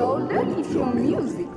Go look if your music.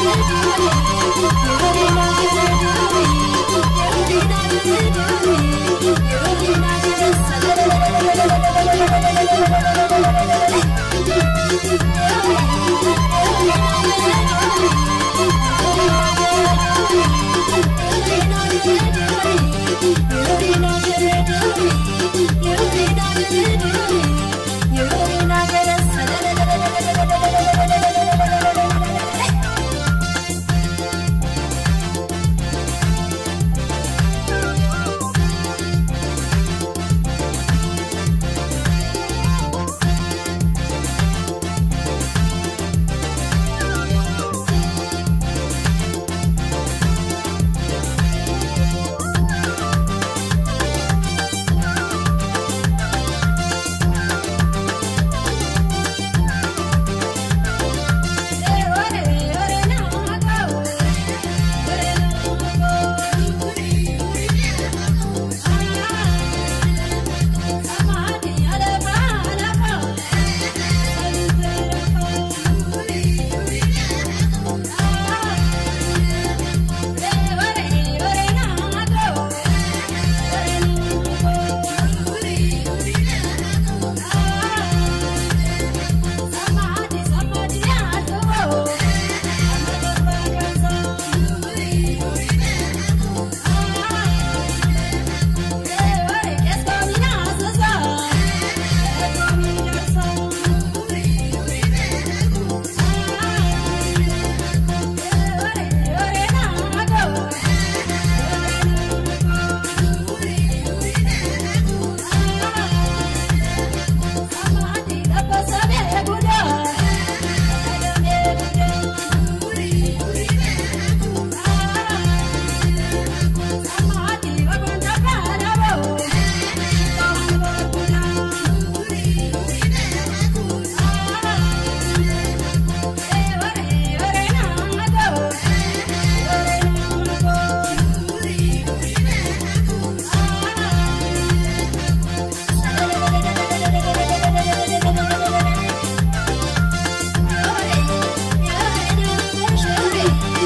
「ありがと」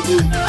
you.